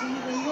రెండు